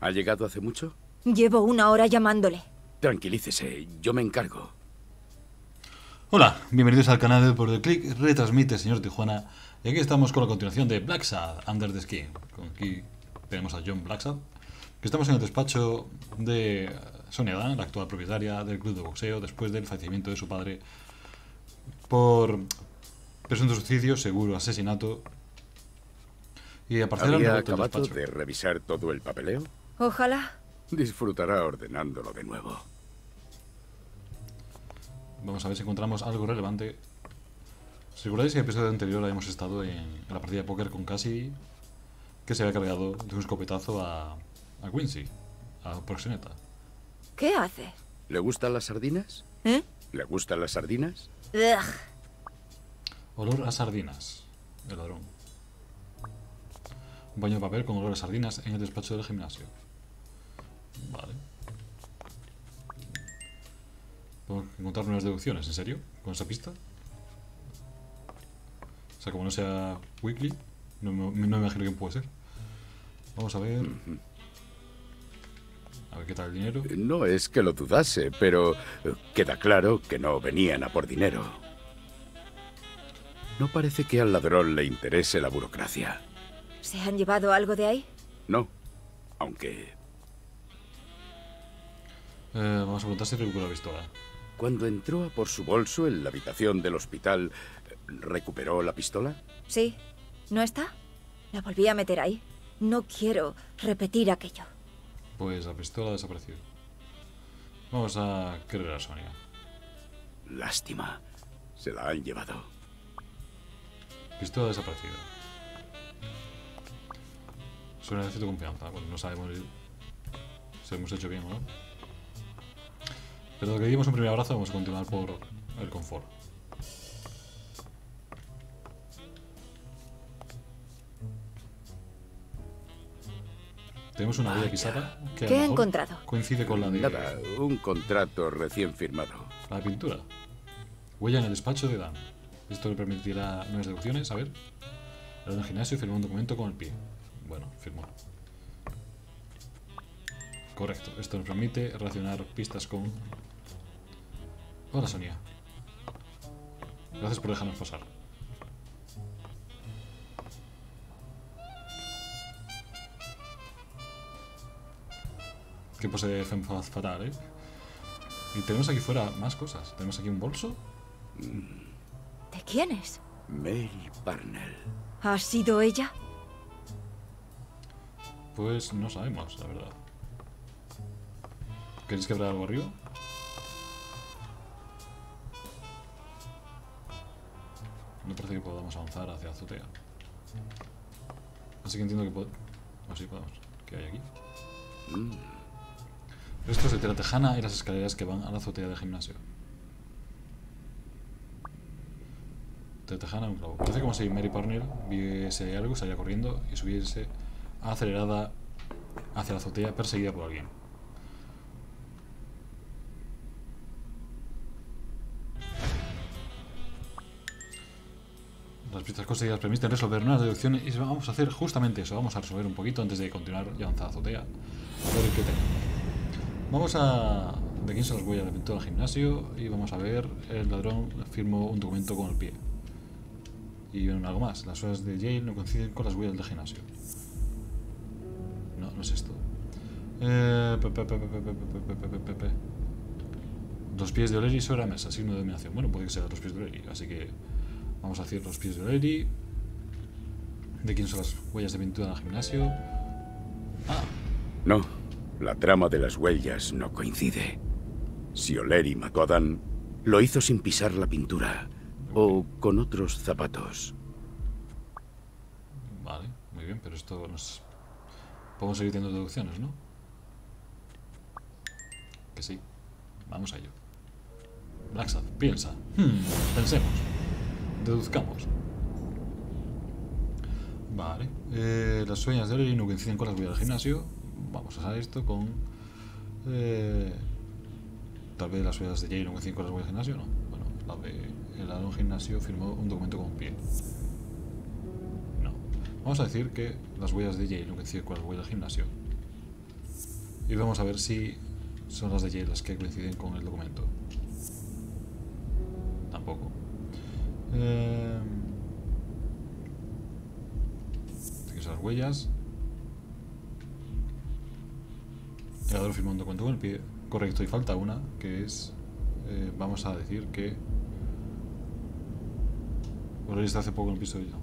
¿Ha llegado hace mucho? Llevo una hora llamándole. Tranquilícese, yo me encargo. Hola, bienvenidos al canal de Por el Click, retransmite señor Tijuana. Y aquí estamos con la continuación de Black Sad, Under the Skin. Aquí tenemos a John Blacksad, que estamos en el despacho de Sonia Dan, la actual propietaria del club de boxeo, después del fallecimiento de su padre por presunto suicidio, seguro asesinato. Y a partir ¿Había acabado de revisar todo el papeleo? Ojalá. Disfrutará ordenándolo de nuevo. Vamos a ver si encontramos algo relevante. Si recordáis en el episodio anterior habíamos estado en la partida de póker con Cassie, que se había cargado de un escopetazo a, a Quincy, a Proxeneta. ¿Qué hace? ¿Le gustan las sardinas? ¿Eh? ¿Le gustan las sardinas? Ugh. Olor a sardinas. El ladrón. Un baño de papel con olor a sardinas en el despacho del gimnasio. Vale. Podemos encontrar nuevas deducciones, ¿en serio? ¿Con esa pista? O sea, como no sea weekly, no, me- no me imagino quién puede ser. Vamos a ver. A ver qué tal el dinero. No es que lo dudase, pero eh, queda claro que no venían a por dinero. No parece que al ladrón le interese la burocracia. ¿Se han llevado algo de ahí? No. Aunque Eh, vamos a preguntar si recuperó la pistola. cuando entró a por su bolso en la habitación del hospital, ¿recuperó la pistola? Sí. ¿No está? La volví a meter ahí. No quiero repetir aquello. Pues la pistola ha desaparecido. Vamos a querer a Sonia. Lástima. Se la han llevado. Pistola desaparecida. Sonia necesito confianza. Bueno, no sabemos si hemos hecho bien o no. Pero lo que dimos un primer abrazo, vamos a continuar por el confort. Tenemos una bella pisada que ¿Qué ha encontrado? coincide con la de Nada, un contrato recién firmado. la pintura. Huella en el despacho de Dan. Esto le permitirá nuevas deducciones. A ver. El gimnasio firmó un documento con el pie. Bueno, firmó. Correcto. Esto nos permite relacionar pistas con... Hola, Sonia. Gracias por dejarnos pasar. Qué pose de femme fatal, ¿eh? Y tenemos aquí fuera más cosas. Tenemos aquí un bolso. ¿De quién es? Mary Parnell. ¿Ha sido ella? Pues no sabemos, la verdad. ¿Queréis que abra algo arriba? No parece que podamos avanzar hacia la azotea. Así que entiendo que podemos... O sí, podemos. ¿Qué hay aquí? Restos de tela tejana y las escaleras que van a la azotea del gimnasio. Tela tejana, un clavo. Parece como si Mary Parnell viese algo, saliera corriendo y subiese acelerada hacia la azotea perseguida por alguien. pistas conseguidas permiten resolver una deducción y vamos a hacer justamente eso. Vamos a resolver un poquito antes de continuar y avanzar a azotea. A ver qué tenemos. Vamos a... De quién son las huellas del al gimnasio y vamos a ver el ladrón firmó un documento con el pie. Y algo más. Las horas de Yale no coinciden con las huellas del gimnasio. No, no es esto. Eh, Dos pies de Oleri sobre la mesa, signo de dominación. Bueno, puede que sea los pies de Oleri, así que vamos a hacer los pies de Oleri. ¿De quién son las huellas de pintura del gimnasio? Ah, No, la trama de las huellas no coincide. Si O'Leary mató a Dan, lo hizo sin pisar la pintura o con otros zapatos. vale, muy bien, pero esto nos... Podemos seguir teniendo deducciones, ¿no? Que sí. Vamos a ello. Blacksad, piensa. Hmm, pensemos. Deduzcamos. Vale. Eh, las sueñas de Oleri no coinciden con las huellas del gimnasio. Vamos a hacer esto con... eh, tal vez las huellas de Jay no coinciden con las huellas del gimnasio, ¿no? Bueno, la de el ladrón gimnasio firmó un documento con un pie. No. Vamos a decir que las huellas de Jay no coinciden con las huellas del gimnasio. Y vamos a ver si son las de Yale las que coinciden con el documento. Eh... Las huellas. El jugador firma un documento con el pie. Correcto, y falta una, que es... eh, vamos a decir que... Oleri está hace poco en el piso de ella.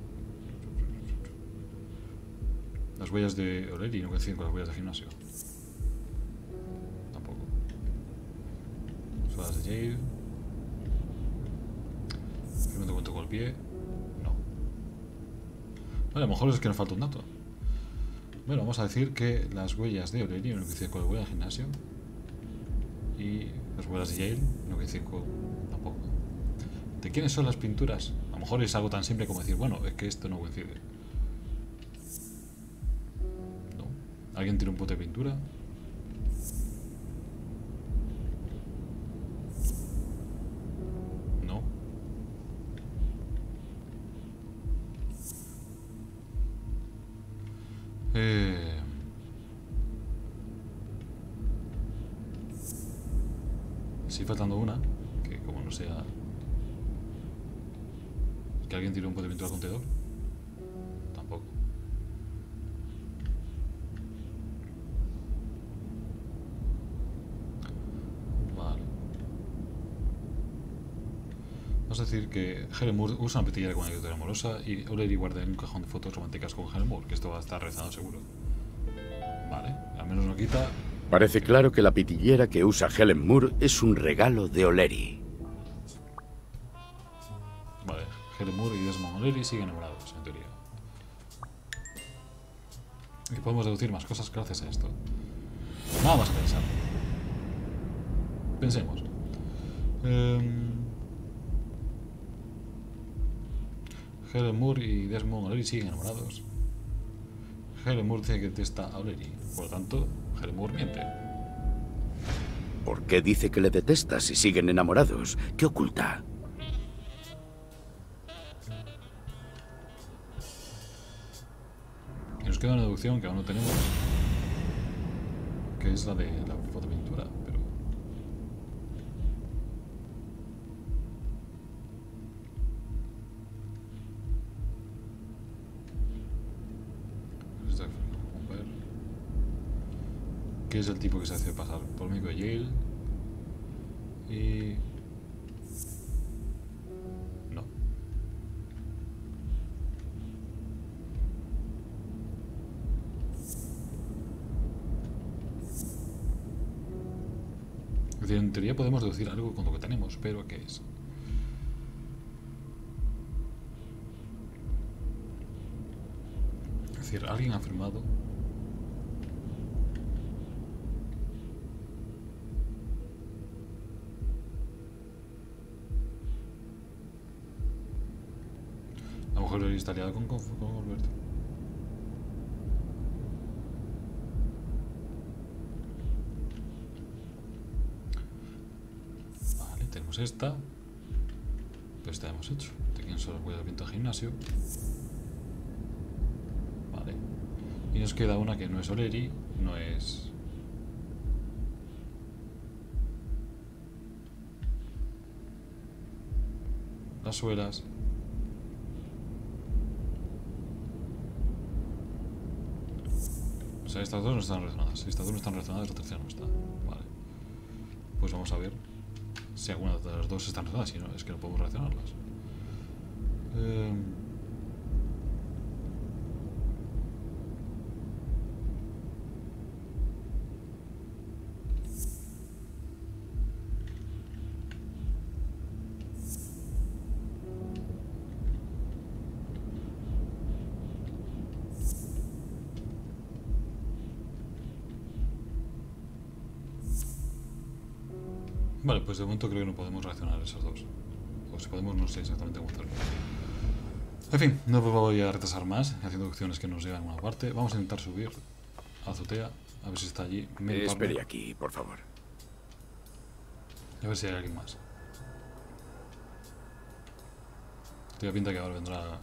Las huellas de Oleri no coinciden con las huellas de gimnasio. Tampoco. Las de Jade. Firma un documento con el pie. No. Vale, a lo mejor es que nos falta un dato. Bueno, vamos a decir que las huellas de no coinciden con las huellas del gimnasio. Y las huellas de Yale coinciden con tampoco. ¿De quiénes son las pinturas? A lo mejor es algo tan simple como decir, bueno, es que esto no coincide. No. ¿Alguien tiene un pote de pintura? Helen Moore usa una petillera con una criatura amorosa y O'Leary guarda en un cajón de fotos románticas con Helen Moore, que esto va a estar rezado seguro. Vale, al menos no quita Parece claro que la pitillera que usa Helen Moore es un regalo de O'Leary. Vale, Helen Moore y Desmond O'Leary siguen enamorados, en teoría. Y podemos deducir más cosas gracias a esto. Nada más a pensar. Pensemos. Em, Helen Moore y Desmond O'Leary siguen enamorados. Helen Moore dice que detesta a O'Leary. Por lo tanto, Helen Moore miente. ¿Por qué dice que le detesta si siguen enamorados? ¿Qué oculta? Y nos queda una deducción que aún no tenemos. Que es la de es el tipo que se hace pasar por médico de Yale? Y... No. Es en teoría podemos deducir algo con lo que tenemos, pero ¿qué es? Decir, alguien ha afirmado A lo mejor lo está liado con, con, con. Vale, tenemos esta. Pues esta hemos hecho. ¿De quién huellas de viento gimnasio? Vale. Y nos queda una que no es Oleri, no es... Las suelas. O sea, estas dos no están relacionadas. Si estas dos no están relacionadas, la tercera no está. Vale. Pues vamos a ver si alguna de las dos están relacionadas. Si no, es que no podemos relacionarlas. Eh, pues de momento creo que no podemos reaccionar esas dos. O si podemos, no sé exactamente cómo hacerlo. En fin, no voy a retrasar más haciendo acciones que nos llevan a una parte. Vamos a intentar subir a azotea, a ver si está allí. Eh, espere aquí, por favor. A ver si hay alguien más. Tiene pinta que ahora vendrá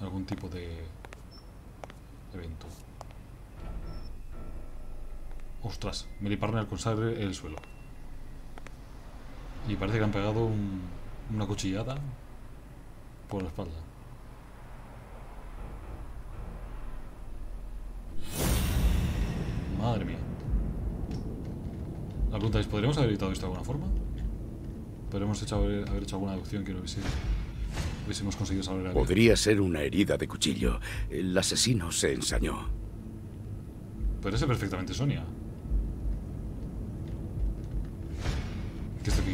algún tipo de evento. Ostras, Mary Parner con sangre en el suelo. Y parece que han pegado un- una cuchillada por la espalda. Madre mía. La pregunta es, ¿podríamos haber evitado esto de alguna forma? ¿Podríamos hecho, haber, haber hecho alguna deducción que no hubiese, hubiésemos conseguido vida? Podría ser una herida de cuchillo. El asesino se ensañó. Podría ser perfectamente Sonia.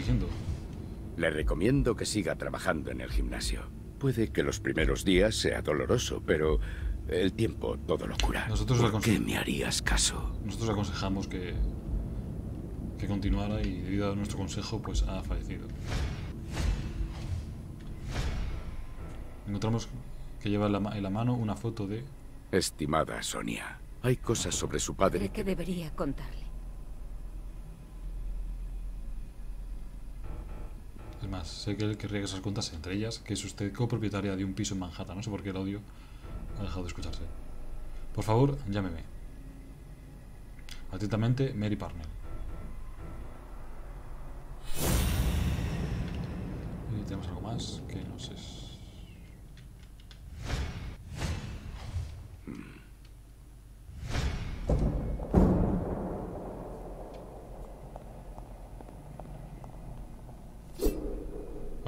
Diciendo? Le recomiendo que siga trabajando en el gimnasio. Puede que los primeros días sea doloroso, pero el tiempo todo lo cura. Nosotros ¿Por qué me harías caso? Nosotros aconsejamos que, que continuara y debido a nuestro consejo, pues ha fallecido. Encontramos que lleva en la, en la mano una foto de... Estimada Sonia, hay cosas sobre su padre ¿De qué que... debería contarle? Sé que él querría que esas cuentas entre ellas, que es usted copropietaria de un piso en Manhattan. No sé por qué el audio ha dejado de escucharse. Por favor, llámeme. Atentamente, Mary Parnell. Y tenemos algo más que no sé.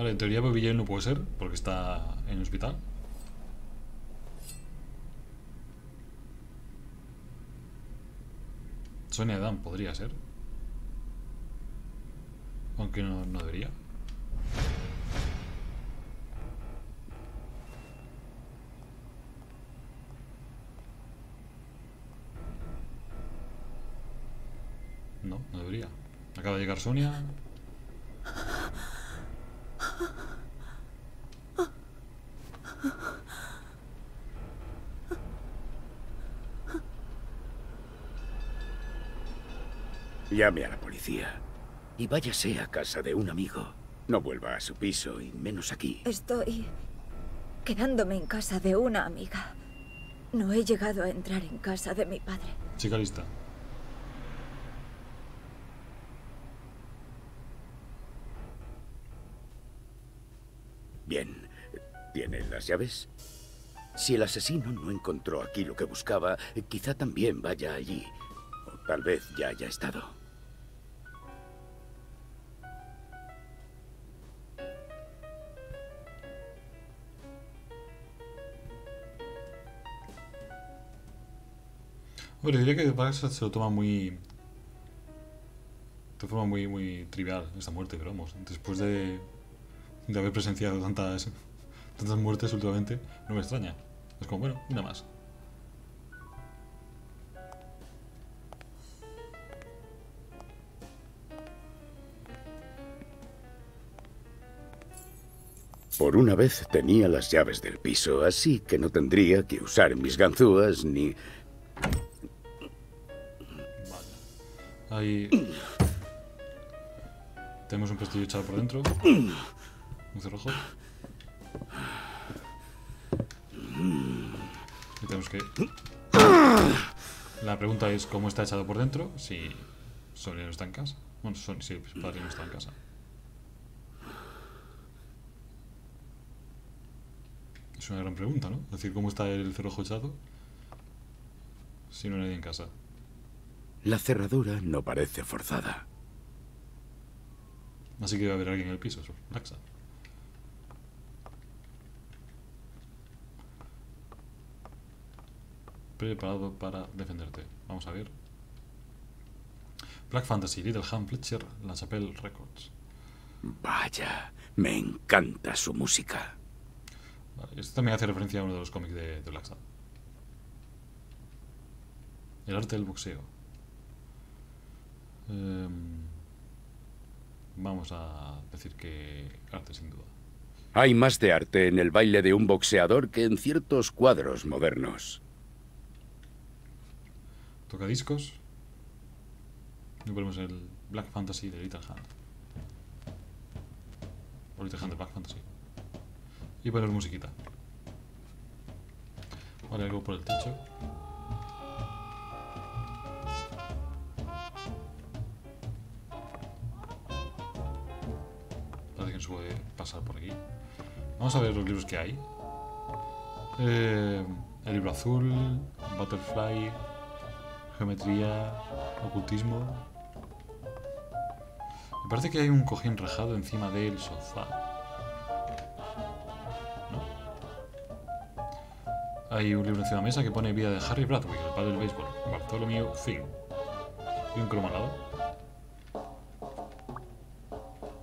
En teoría Bobby no puede ser, porque está en el hospital. Sonia Dan podría ser. Aunque no, no debería. No, no debería. Acaba de llegar Sonia. Llame a la policía. Y váyase a casa de un amigo. No vuelva a su piso y menos aquí. Estoy quedándome en casa de una amiga. No he llegado a entrar en casa de mi padre. Chica lista. Bien. ¿Tiene las llaves? Si el asesino no encontró aquí lo que buscaba, quizá también vaya allí. O tal vez ya haya estado. Hombre, diría que Baxter se lo toma muy. de forma muy, muy trivial esta muerte, pero vamos, después de. de haber presenciado tantas. tantas muertes últimamente, no me extraña. Es como, bueno, una más. Por una vez tenía las llaves del piso, así que no tendría que usar mis ganzúas ni... Ahí. Tenemos un pestillo echado por dentro. Un cerrojo. Y tenemos que. La pregunta es: ¿cómo está echado por dentro? Si Sonia no está en casa. Bueno, Son, si su padre no está en casa. Es una gran pregunta, ¿no? Es decir, ¿cómo está el cerrojo echado? Si no hay nadie en casa. La cerradura no parece forzada. Así que va a haber alguien en el piso, eso, Laxa. Preparado para defenderte. Vamos a ver. Black Fantasy, Little Ham Fletcher, La Chapelle Records. Vaya, me encanta su música. Vale, esto también hace referencia a uno de los cómics de, de Black. El arte del boxeo. Em, vamos a decir que arte sin duda. Hay más de arte en el baile de un boxeador que en ciertos cuadros modernos. Tocadiscos. Y ponemos el Black Fantasy de Little Hand. O Little Hand de Black Fantasy. Y poner musiquita. Vale, algo por el techo. Se puede pasar por aquí. Vamos a ver los libros que hay. Eh, el libro azul, Butterfly, Geometría, Ocultismo. Me parece que hay un cojín rajado encima del sofá. ¿No? Hay un libro encima de la mesa que pone Vida de Harry Bradwick, el padre del béisbol, Bartholomew Finn. Y un cromo al lado.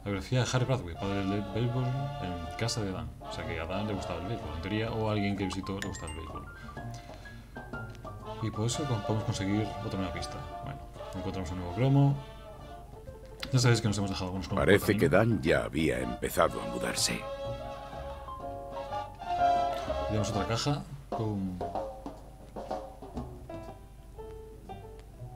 La biografía de Harry Bradwick, padre del béisbol, en casa de Dan. O sea que a Dan le gustaba el béisbol, en teoría, o a alguien que visitó le gustaba el béisbol. Y por eso podemos conseguir otra nueva pista. Bueno, encontramos un nuevo cromo. Ya sabéis que nos hemos dejado algunos cromos. Parece que. Dan ya había empezado a mudarse. Tenemos otra caja con...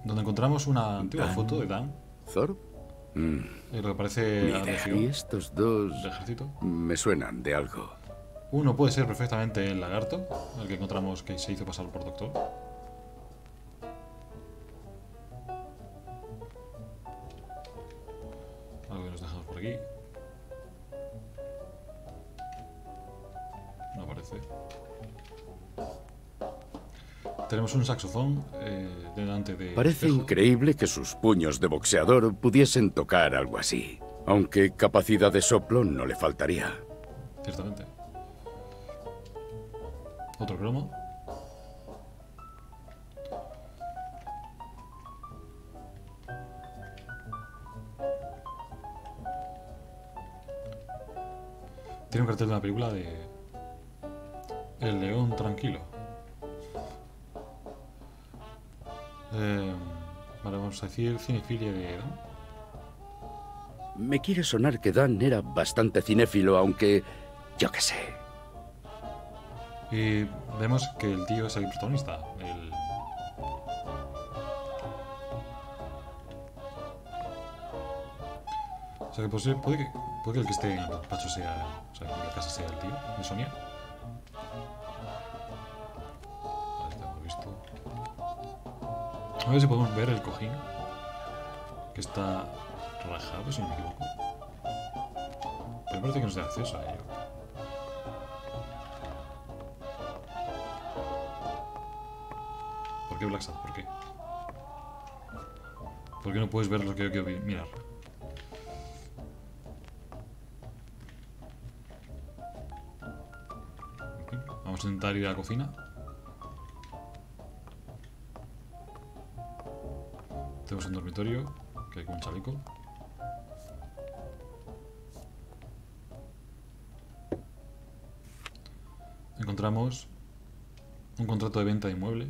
Donde encontramos una antigua Dan. foto de Dan. ¿Thorpe? Mm, eh, Lo que parece ni la idea. legión Y estos dos ejército. me suenan de algo. Uno puede ser perfectamente el lagarto, el que encontramos que se hizo pasar por doctor. Algo que nos dejamos por aquí. Tenemos un saxofón eh, delante de. Parece increíble que sus puños de boxeador pudiesen tocar algo así. Aunque capacidad de soplo no le faltaría. Ciertamente. Otro cromo. Tiene un cartel de una película de El León Tranquilo. Eh, vale, vamos a decir cinefilia de Dan. Me quiere sonar que Dan era bastante cinéfilo, aunque... Yo qué sé. Y vemos que el tío es el protagonista. El... O sea que puede, puede que puede que el que esté en el despacho sea. O sea, en la casa sea el tío de Sonia. A ver si podemos ver el cojín. Que está rajado, si no me equivoco. Pero parece que nos da acceso a ello. ¿Por qué Black Sad? ¿Por qué? ¿Por qué no puedes ver lo que yo quiero mirar? Vamos a intentar ir a la cocina. Tenemos un dormitorio que hay con un chaleco. Encontramos un contrato de venta de inmueble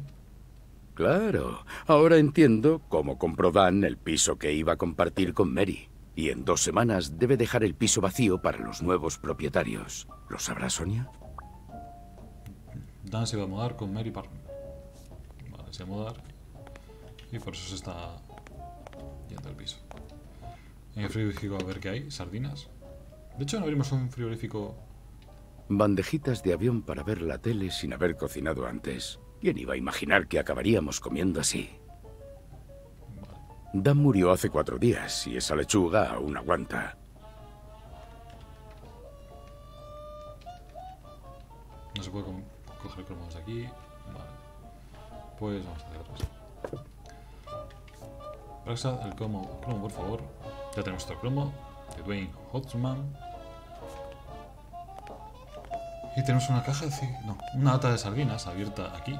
Claro, ahora entiendo cómo compró Dan el piso que iba a compartir con Mary. Y en dos semanas debe dejar el piso vacío para los nuevos propietarios. ¿Lo sabrá Sonia? Dan se va a mudar con Mary Parton. Vale, se va a mudar. Y por eso se está yendo al piso. En el frigorífico a ver qué hay. Sardinas. De hecho, no abrimos un frigorífico. Bandejitas de avión para ver la tele sin haber cocinado antes. ¿Quién iba a imaginar que acabaríamos comiendo así? Dan murió hace cuatro días y esa lechuga aún aguanta. No se puede com- coger cromos de aquí. Vale. Pues vamos a hacer otra Braxa, el cromo, cromo, por favor. Ya tenemos otro cromo. De Dwayne Hotzman. Y tenemos una caja de... No, una lata de sardinas abierta aquí.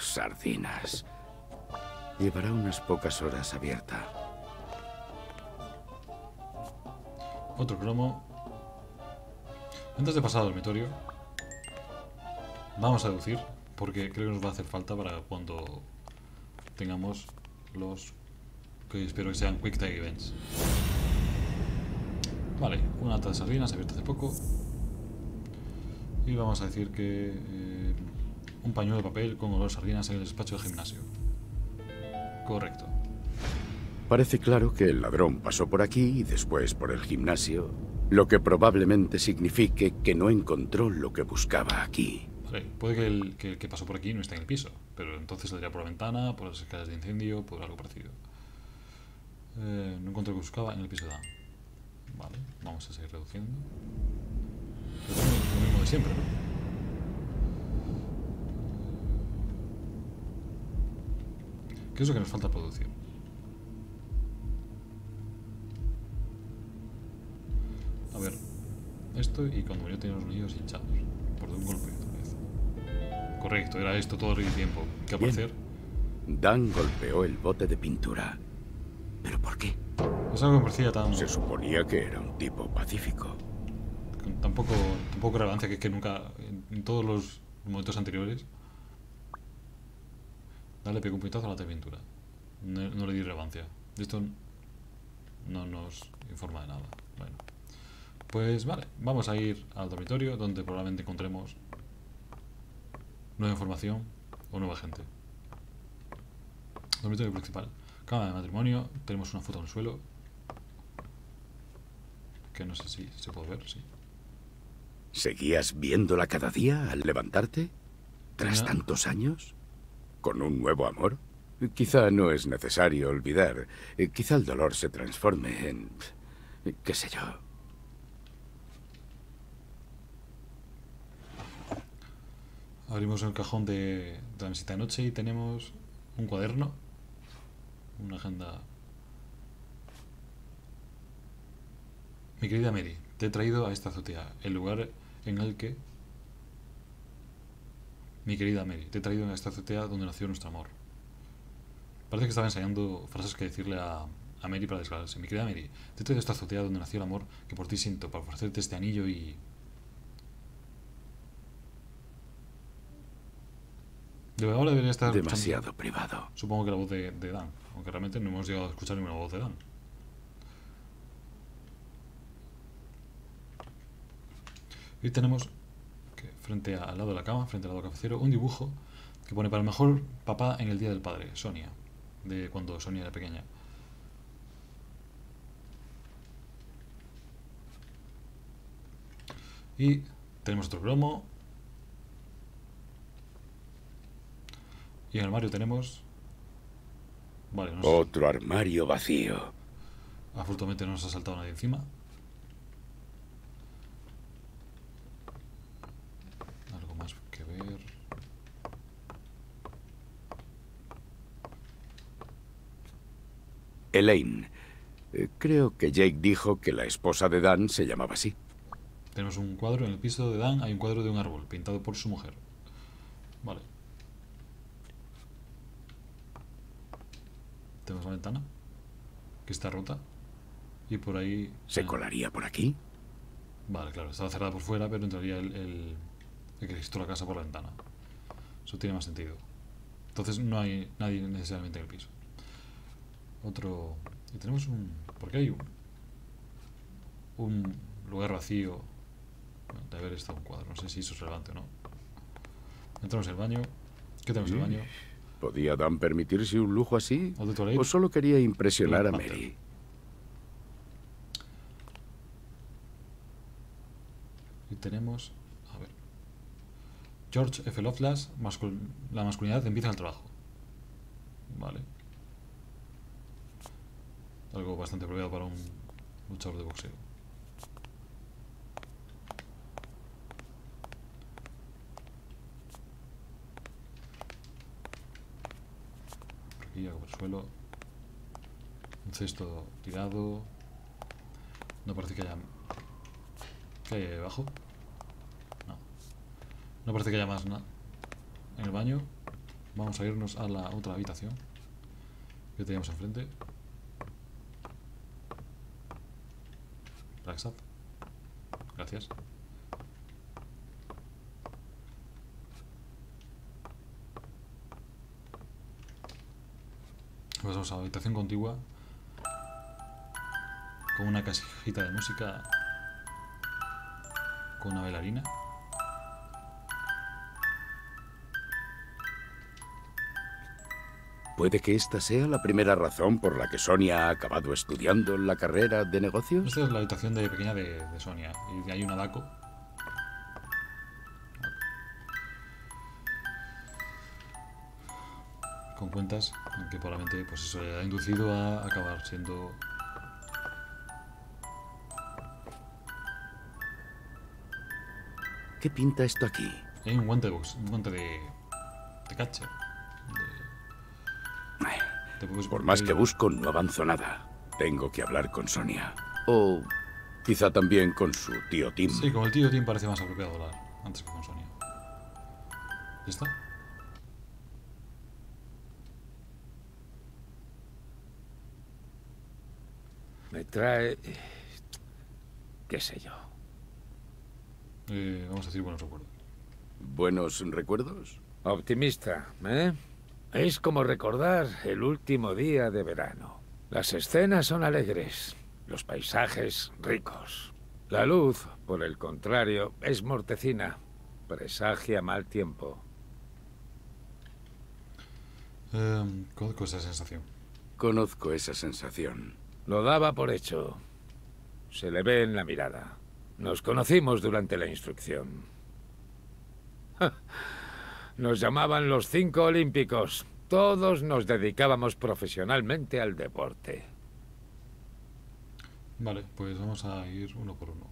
Sardinas. Llevará unas pocas horas abierta. Otro cromo. Antes de pasar al dormitorio, vamos a deducir, porque creo que nos va a hacer falta para cuando tengamos los que espero que sean Quick Time Events. Vale, una lata de sardinas abierta hace poco. Y vamos a decir que eh, un pañuelo de papel con olor sardinas en el despacho de gimnasio. Correcto. Parece claro que el ladrón pasó por aquí y después por el gimnasio, lo que probablemente signifique que no encontró lo que buscaba aquí. Puede que el, que pasó por aquí no esté en el piso, pero entonces saldría por la ventana, por las escaleras de incendio, por algo parecido. Eh, no encuentro lo que buscaba en el piso de Dan. Vale, vamos a seguir reduciendo. Pero es lo mismo de siempre, ¿no? ¿Qué es lo que nos falta producir? A ver, esto y cuando murió tenía los nudillos hinchados por un golpe de. Correcto, era esto todo el tiempo. ¿Qué aparecer? Dan golpeó el bote de pintura. ¿Pero por qué? Es algo que me parecía tan... Se suponía que era un tipo pacífico. con tan poco, tan poco relevancia que es que nunca, en, en todos los momentos anteriores, dale pegó un puñetazo a la pintura. No, no le di relevancia. Esto no nos informa de nada. Bueno, pues vale, vamos a ir al dormitorio donde probablemente encontremos nueva información o nueva gente. Dormitorio principal. Cama de matrimonio. Tenemos una foto en el suelo. Que no sé si se puede ver, sí. ¿Seguías viéndola cada día al levantarte? ¿Tras tantos años? ¿Con un nuevo amor? Quizá no es necesario olvidar. Eh, Quizá el dolor se transforme en... qué sé yo. Abrimos el cajón de, de la de noche y tenemos un cuaderno, una agenda. Mi querida Mary, te he traído a esta azotea, el lugar en el que... Mi querida Mary, te he traído a esta azotea donde nació nuestro amor. Parece que estaba ensayando frases que decirle a, a Mary para declararse. Mi querida Mary, te he traído a esta azotea donde nació el amor que por ti siento, para ofrecerte este anillo y... ahora debería estar escuchando- Demasiado privado. Supongo que la voz de, de Dan, aunque realmente no hemos llegado a escuchar ninguna voz de Dan. Y tenemos que frente a- al lado de la cama, frente al lado del cafecero, un dibujo que pone para el mejor papá en el Día del Padre, Sonia, de cuando Sonia era pequeña. Y tenemos otro cromo. Y en el armario tenemos... Vale, no sé. Otro armario vacío. Afortunadamente no nos ha saltado nadie encima. Algo más que ver. Elaine. Eh, Creo que Jake dijo que la esposa de Dan se llamaba así. Tenemos un cuadro en el piso de Dan, hay un cuadro de un árbol pintado por su mujer. Vale. Tenemos la ventana que está rota y por ahí ¿Se ah, colaría por aquí? Vale, claro, estaba cerrada por fuera, pero entraría el, el, el que registró la casa por la ventana. Eso tiene más sentido. Entonces no hay nadie necesariamente en el piso. Otro. Y tenemos un. ¿Por qué hay un. un lugar vacío? Bueno, de haber estado un cuadro. No sé si eso es relevante o no. Entramos en el baño. ¿Qué tenemos en el baño? ¿Podía Dan permitirse un lujo así? ¿O solo quería impresionar a. Mary? Y tenemos. A ver. George F. Lovelace, mascul- la masculinidad empieza en el trabajo. Vale. Algo bastante apropiado para un luchador de boxeo. El suelo. Un cesto tirado. No parece que haya ¿Qué hay ahí abajo? No. No parece que haya más nada. En el baño. Vamos a irnos a la otra habitación. Que teníamos enfrente. Blacksat. Gracias. Pasamos a la habitación contigua. Con una casijita de música con una bailarina. ¿Puede que esta sea la primera razón por la que Sonia ha acabado estudiando la carrera de negocios? Esta es la habitación de pequeña de, de Sonia. Y de ahí una DACO. Con cuentas que probablemente pues eso le ha inducido a acabar siendo ¿Qué pinta esto aquí? Hay un guante de box, un guante de. de de Por más que busco, no avanzo nada. Tengo que hablar con Sonia. O quizá también con su tío Tim. Sí, con el tío Tim parece más apropiado hablar antes que con Sonia. ¿Ya está? Me trae... qué sé yo. Eh, vamos a decir buenos recuerdos. ¿Buenos recuerdos? Optimista, ¿eh? Es como recordar el último día de verano. Las escenas son alegres, los paisajes ricos. La luz, por el contrario, es mortecina, presagia mal tiempo. Eh, conozco esa sensación. Conozco esa sensación. Lo daba por hecho. Se le ve en la mirada. Nos conocimos durante la instrucción. Nos llamaban los cinco olímpicos. Todos nos dedicábamos profesionalmente al deporte. Vale, pues vamos a ir uno por uno.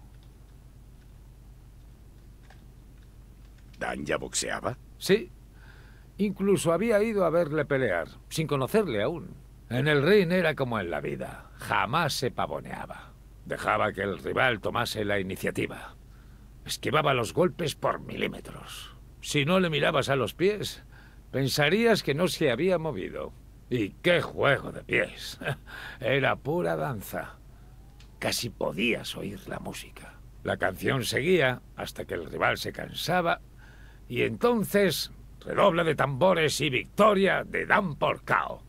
¿Dan ya boxeaba? Sí. Incluso había ido a verle pelear, sin conocerle aún. En el ring era como en la vida. Jamás se pavoneaba. Dejaba que el rival tomase la iniciativa. Esquivaba los golpes por milímetros. Si no le mirabas a los pies, pensarías que no se había movido. Y qué juego de pies. Era pura danza. Casi podías oír la música. La canción seguía hasta que el rival se cansaba y entonces redoble de tambores y victoria de Dan Porcao.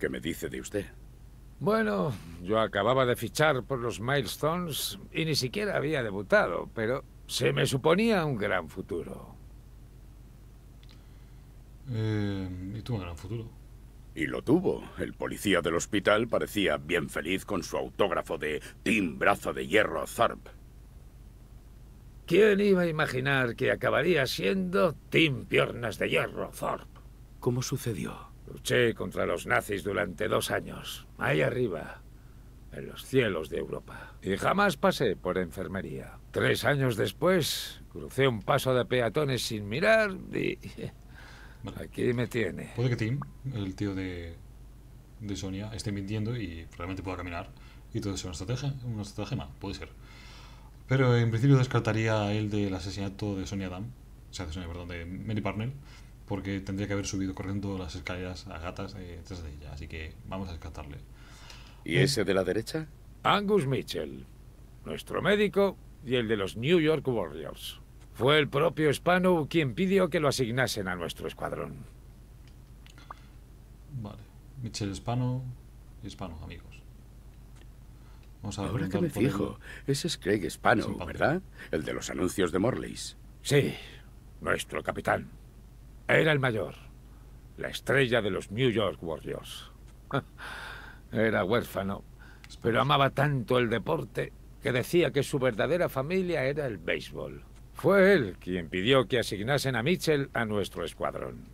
¿Qué me dice de usted? Bueno, yo acababa de fichar por los Milestones y ni siquiera había debutado, pero se me suponía un gran futuro. Eh, y tuvo un gran futuro. Y lo tuvo. El policía del hospital parecía bien feliz con su autógrafo de Tim Brazo de Hierro Thorpe. ¿Quién iba a imaginar que acabaría siendo Tim Piernas de Hierro Thorpe? ¿Cómo sucedió? Luché contra los nazis durante dos años, ahí arriba, en los cielos de Europa. Y jamás pasé por enfermería. Tres años después, crucé un paso de peatones sin mirar y... Aquí me tiene. Puede que Tim, el tío de, de Sonia, esté mintiendo y realmente pueda caminar. Y todo eso una estrategia, una estratagema, puede ser. Pero en principio descartaría el del asesinato de Sonia Dam, o sea, de Sonia, perdón, de Mary Parnell, porque tendría que haber subido corriendo las escaleras a gatas detrás de ella, así que vamos a descartarle. ¿Y ese de la derecha? Angus Mitchell, nuestro médico y el de los New York Warriors. Fue el propio Spano quien pidió que lo asignasen a nuestro escuadrón. Vale, Mitchell Spano y Spano, amigos. Vamos a Ahora que me fijo, ese es Craig Spano, ¿verdad? El de los anuncios de Morley's. Sí, nuestro capitán. Era el mayor, la estrella de los New York Warriors. Era huérfano, pero amaba tanto el deporte que decía que su verdadera familia era el béisbol. Fue él quien pidió que asignasen a Mitchell a nuestro escuadrón.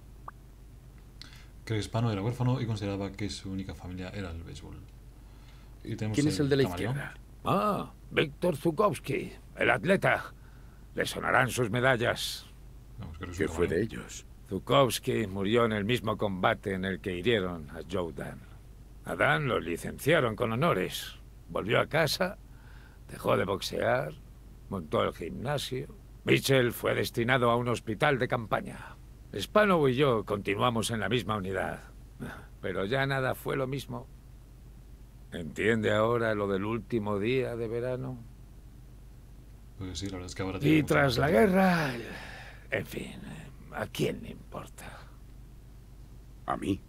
Hispano era huérfano y consideraba que su única familia era el béisbol. ¿Quién es el de la izquierda? Ah, Víctor Zukowski, el atleta. Le sonarán sus medallas. ¿Qué fue de ellos? Zukowski murió en el mismo combate en el que hirieron a Joe Dan. A Dan lo licenciaron con honores. Volvió a casa, dejó de boxear, montó el gimnasio. Mitchell fue destinado a un hospital de campaña. Spano y yo continuamos en la misma unidad. Pero ya nada fue lo mismo. ¿Entiende ahora lo del último día de verano? Pues sí, la verdad es que ahora... Y tras la guerra... En fin, ¿A quién le importa? A mí.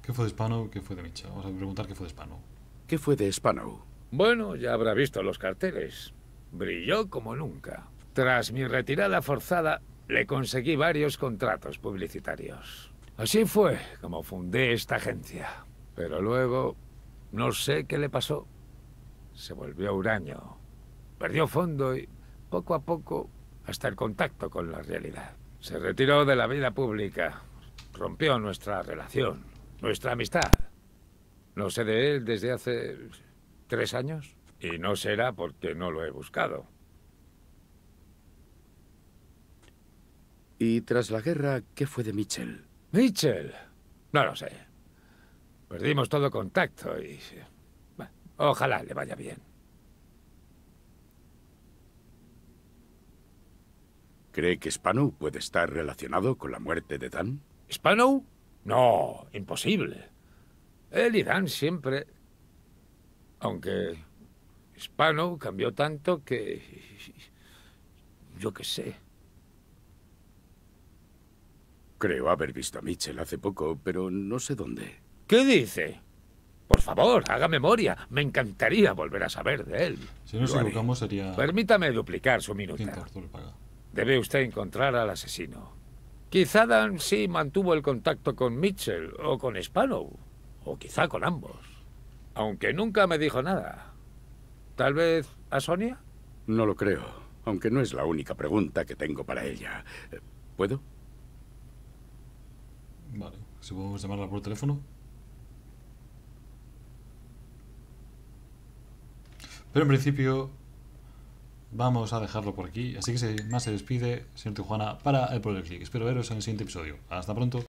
¿Qué fue de Spano? ¿Qué fue de Micha? Vamos a preguntar qué fue de Spano. ¿Qué fue de Spano? Bueno, ya habrá visto los carteles. Brilló como nunca. Tras mi retirada forzada, le conseguí varios contratos publicitarios. Así fue como fundé esta agencia. Pero luego, no sé qué le pasó. Se volvió huraño. Perdió fondo y, poco a poco, hasta el contacto con la realidad. Se retiró de la vida pública. Rompió nuestra relación, nuestra amistad. No sé de él desde hace tres años y no será porque no lo he buscado. ¿Y tras la guerra, qué fue de Mitchell? Mitchell. No lo sé. Perdimos todo contacto y... bueno, ojalá le vaya bien. ¿Cree que Spano puede estar relacionado con la muerte de Dan? ¿Spano? No, imposible. Él y Dan siempre... Aunque Spano cambió tanto que... Yo qué sé. Creo haber visto a Mitchell hace poco, pero no sé dónde. ¿Qué dice? Por favor, haga memoria. Me encantaría volver a saber de él. Si no nos equivocamos sería... Permítame duplicar su minuta. Paga. Debe usted encontrar al asesino. Quizá Dan sí mantuvo el contacto con Mitchell o con Spano. O quizá con ambos. Aunque nunca me dijo nada. ¿Tal vez a Sonia? No lo creo, aunque no es la única pregunta que tengo para ella. ¿Puedo? Vale, si podemos llamarla por teléfono. Pero en principio vamos a dejarlo por aquí. Así que sin más se despide, señor Tijuana, para el Pro del Click. Espero veros en el siguiente episodio. Hasta pronto.